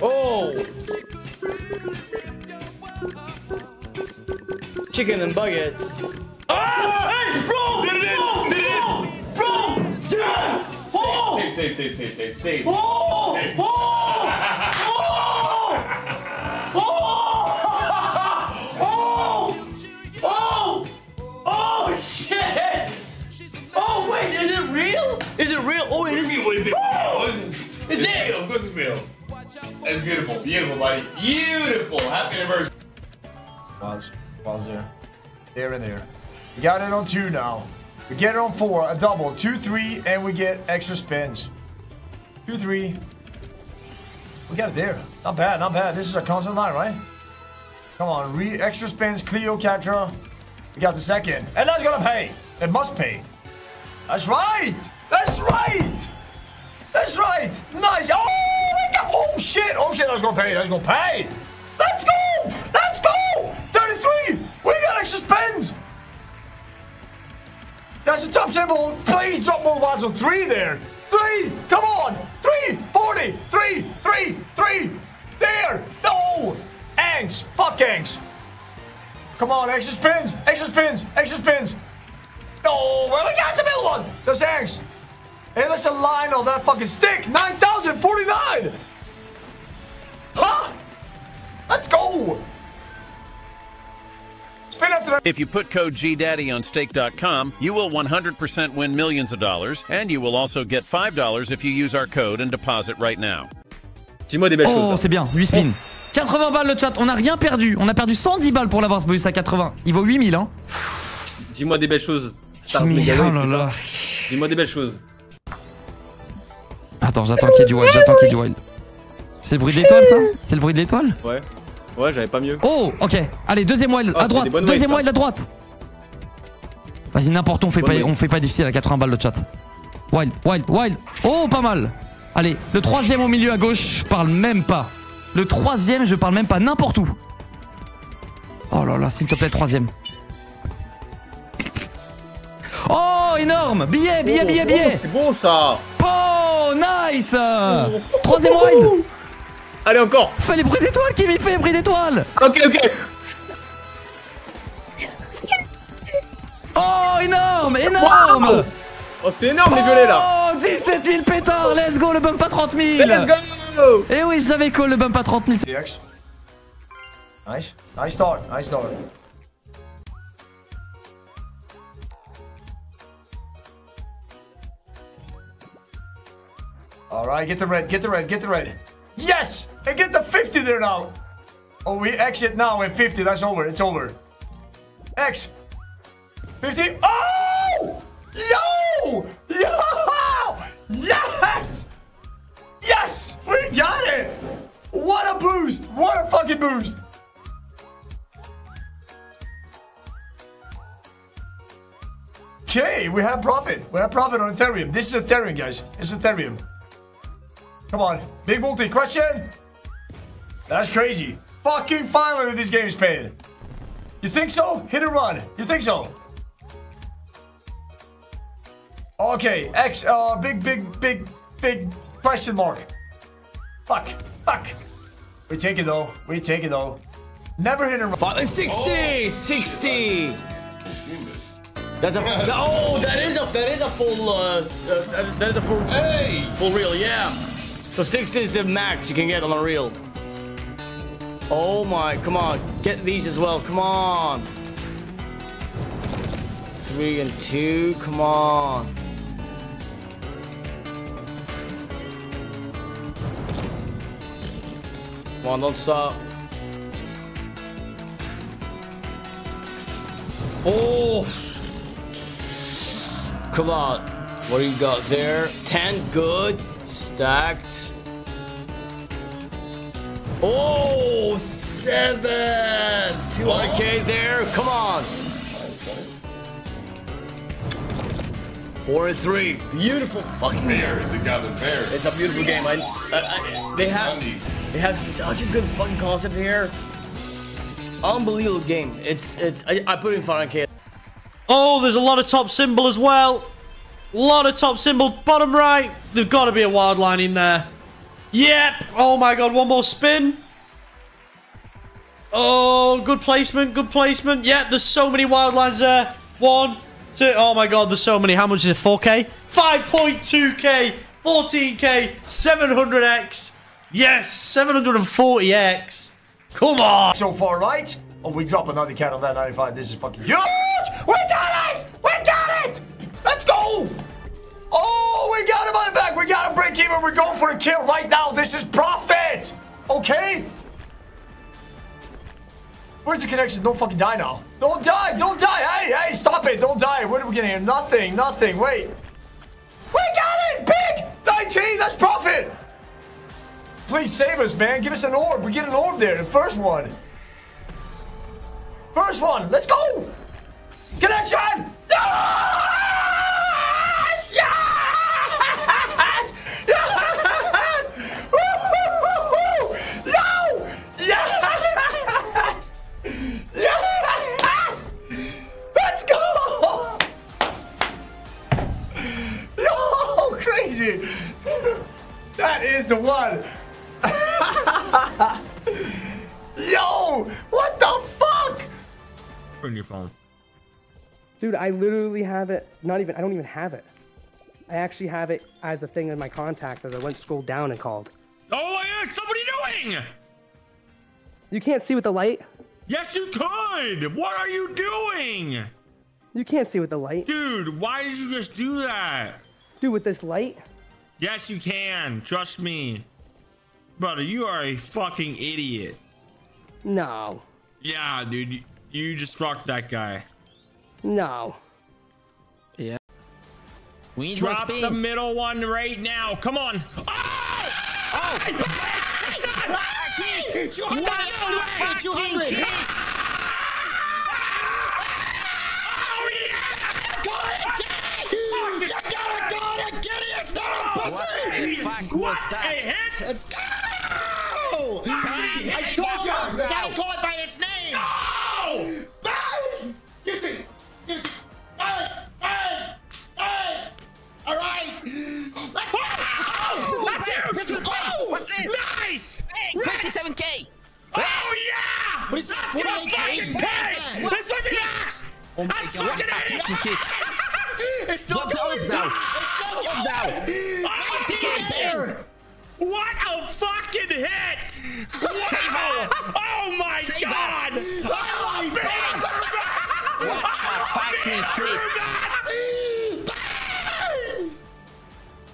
Oh! Chicken and buckets. Ah! Hey, bro! There it is! There it is! Bro! Yes! Oh! Save, save, save, save, save, save. Oh! Oh! Oh! Oh! Oh! Shit! Oh wait, is it real? Is it real? Oh, it is. What is it? What is it? Is It's it? real, Of course it's real. That's beautiful. Beautiful, buddy. Beautiful. Happy anniversary. Quads. Quads there. There and there. We got it on two now. We get it on four, a double, two, three, and we get extra spins. Two, three. We got it there. Not bad, not bad. This is a constant line, right? Come on, re extra spins, Cleopatra. We got the second. And that's gonna pay. It must pay. That's right! That's right! That's right! Nice! Oh, oh shit! Oh shit, that's gonna pay, that's gonna pay! Let's go! Let's go! 33! We got extra spins! That's a top symbol. Please drop more ones on three there. Three! Come on! Three! 40! Three! Three! Three! There! No! Angs! Fuck Angs! Come on, extra spins! Extra spins! Extra spins! No! Well, we got the middle one! That's Angs! Hey, that's a line on that fucking stick! 9,049! Let's go! If you put code GDaddy on stake.com, you will 100% win millions of dollars, and you will also get $5 if you use our code and deposit right now. Dis-moi des belles Oh, choses. c'est bien, 8 spins. 80 balles le chat, on a rien perdu. On a perdu 100 balles pour l'avoir ce bonus à 80. Il vaut 8000 hein. Dis-moi des belles choses. Star oh. Dis-moi des belles choses. Attends, j'attends qu'il y ait du wild, j'attends qu'il y ait du wild. C'est le bruit de l'étoile ça? C'est le bruit de l'étoile? Ouais. Ouais, j'avais pas mieux. Oh, ok. Allez, deuxième wild Oh, à droite. Deuxième wild à droite. Vas-y, n'importe où, on fait Bonne pas, wave. on fait pas difficile à 80 balles le chat. Wild, wild, wild. Oh, pas mal. Allez, le troisième au milieu à gauche, je parle même pas. Le troisième, je parle même pas n'importe où. Oh là là, s'il te plaît, troisième. Oh, énorme Billet, billet, billet, Oh, billet C'est bon ça Oh, nice Troisième wild Allez, encore Fais les bruits d'étoiles, qui m'y fait les bruits d'étoiles Ok, ok Oh, énorme Énorme Oh, c'est énorme les violets là Oh, 17 000 pétards Let's go, le bump à 30 000 Let's go Eh oui, je savais quoi, le bump à 30 000 DX. Nice. Nice start. Nice start. All right, get the red, get the red, get the red. Yes! And get the 50 there now. Oh, we exit now in 50. That's over. It's over. X. 50. Oh! Yo! Yo! Yes! Yes! We got it! What a boost! What a fucking boost! Okay, we have profit. We have profit on Ethereum. This is Ethereum, guys. Is Ethereum. Come on. Big multi question. That's crazy. Fucking finally this game is paid. You think so? Hit and run. You think so? Okay, X, uh, big, big, big, big question mark. Fuck, fuck. We take it though. We take it though. Never hit and run. Finally 60! 60! That's a oh that is a that is a full uh, s- uh that is a full Hey! full reel yeah. So 60 is the max you can get on a reel. Oh my come on get these as well come on. Three and two come on. Come on don't stop. Oh. Come on. What do you got there? 10 good. Stacked. Oh, seven. 200k there. Come on. Four and three. Beautiful fucking Bears. It got the bears. It's a beautiful game. I, I, I- they have they have such a good fucking concept here. Unbelievable game. It's it's I, I put it in 500k. Oh, there's a lot of top symbol as well. A lot of top symbol. Bottom right. There's got to be a wild line in there. Yep. Oh my god, one more spin. Oh, good placement, good placement. Yeah, there's so many wild lines there. One, two. Oh my god, there's so many. How much is it? 4K? 5.2K, 14K, 700X. Yes, 740X. Come on. So far, right? Oh, we drop another cat on that 95. This is fucking huge! We got it! We got it! Let's go! Oh, we got him on the back. We got him break even. We're going for a kill right now. This is profit! Okay? Where's the connection? Don't fucking die now. Don't die! Don't die! Hey, hey, stop it! Don't die! What are we getting here? Nothing, nothing. Wait. We got it! Big! 19! That's profit! Please save us, man. Give us an orb. We get an orb there. The first one. First one. Let's go. Connection. Yes! Crazy! That is the one! Yo! What the fuck? on your phone. Dude, I literally have it. Not even. I don't even have it. I actually have it as a thing in my contacts as I went scroll down and called. Oh my god, somebody doing? You can't see with the light. Yes, you could. What are you doing? You can't see with the light. Dude, why did you just do that? Dude, with this light. Yes, you can. Trust me. Brother, you are a fucking idiot. No. Yeah, dude. You, you just fucked that guy. No. Yeah. We need Drop the middle one right now. Come on. Oh! Oh! 200! 200! You pussy! fuck was that? A hit? Let's go! I told you! Gotta call it by its name! No! Get it! Get it! Hey! Hey! Hey! All right! Let's go! Oh, that's huge! Oh, What's this? nice! Hey, 27k! Oh yeah! What is that? That's 48K? fucking pay! What? This might be max! Oh my That's god! fucking That's fucking It's still What's going! now? It's still going! Oh, 19K! What a fucking hit! Wow! us! Oh my Save god! us! Oh my god! What oh, a fucking shit!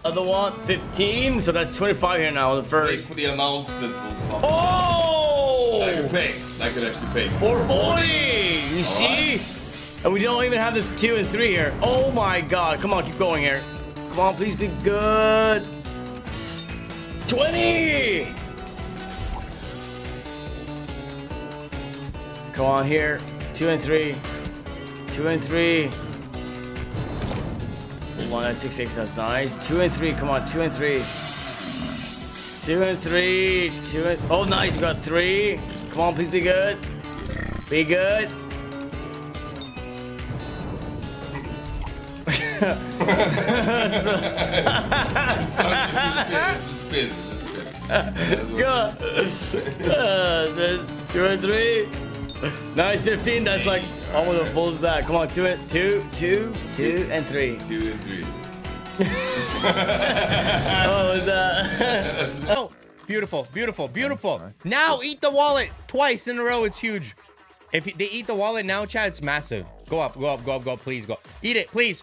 Other one, 15. So that's 25 here now. The Wait first. for the announcement. will. Oh! That could pay. That could actually pay. 440. You see? And we don't even have the two and three here. Oh my god. Come on, keep going here. Come on, please be good. 20. Come on here. Two and three. Two and three. One and six six. That's nice. Two and three. Come on. Two and three. Two and three. Two and oh, nice. We got three. Come on, please be good. Be good. Spin. Good. Uh, two and three. Nice 15. That's like almost a full stack. Come on, two and two, two, two, and three. Two and three. Oh, was that? Oh, beautiful, beautiful, beautiful. Now eat the wallet twice in a row. It's huge. If they eat the wallet now, Chad, it's massive. Go up, go up, go up, go up. Please go. Eat it, please.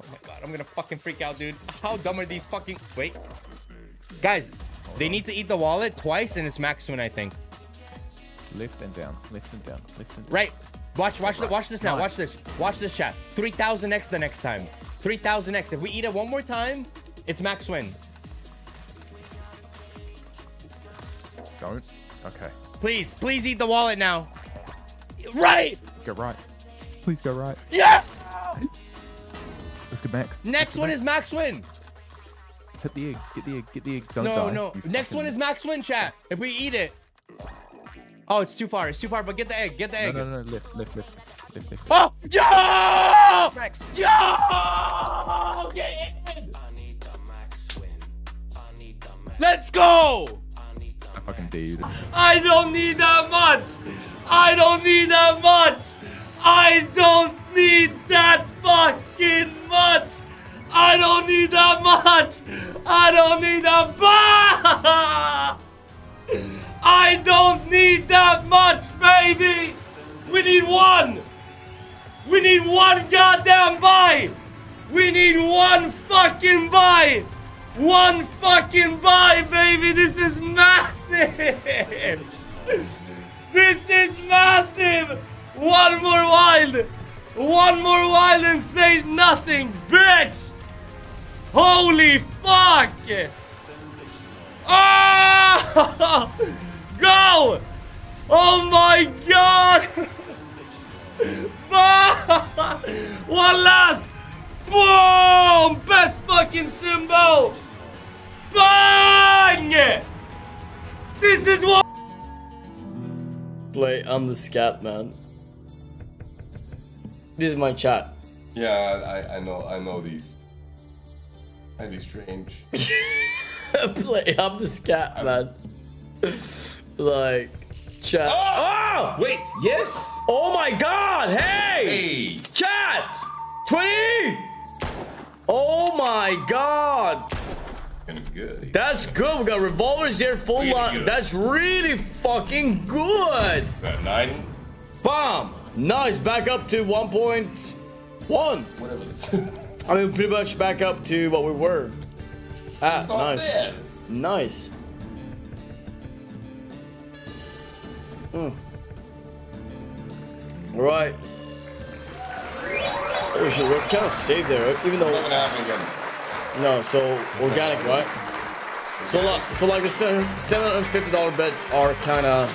Oh my god, I'm gonna fucking freak out, dude. How dumb are these fucking? Wait, guys, they need to eat the wallet twice, and it's max win, I think. Lift and down, lift and down, lift and down. Right. Watch, watch, watch this now. Watch this. Watch this, chat. 3000x the next time. 3000x. If we eat it one more time, it's max win. Don't. Okay. Please, please eat the wallet now. Right. Go right. Please go right. Yeah. Let's go max. Next one is max win. Hit the egg. Get the egg. Get the egg. Don't no, die. no. you Next fucking- one is max win, chat. If we eat it. Oh, it's too far. It's too far. But get the egg. Get the egg. No, no, no. Lift, lift, lift, lift, lift. Oh, yo! Max. Yo! Get in! Let's go. I fucking dude. I don't need that much. I don't need that much. I don't need that fucking much. I don't need that much. I don't need that much. I don't need that much, baby. We need one. We need one goddamn buy. We need one fucking buy. One fucking buy, baby. This is massive. This is massive. One more wild. One more wild and say nothing, bitch. Holy fuck. Ah! Go! Oh my god! One last! Boom! Best fucking symbol! Bang! This is what. Play, I'm the scat man. This is my chat. Yeah, I, I know, I know these. Highly strange. Play, I'm the scat man. like, chat. Oh! Wait, yes? Oh my god! Hey! Hey! Chat! 20! Oh my god! Gonna good. That's good. We got revolvers here, full Really line. good. That's really fucking good. Is that nine? Bomb. Nice. Back up to 1.1. Whatever. I mean, pretty much back up to what we were. Ah, nice. bad. Nice. Hmm. All right. Oh shit, we're kind of safe there, even though. Not gonna happen again. No, so organic, right? So like, so like the seven hundred fifty dollar bets are kind of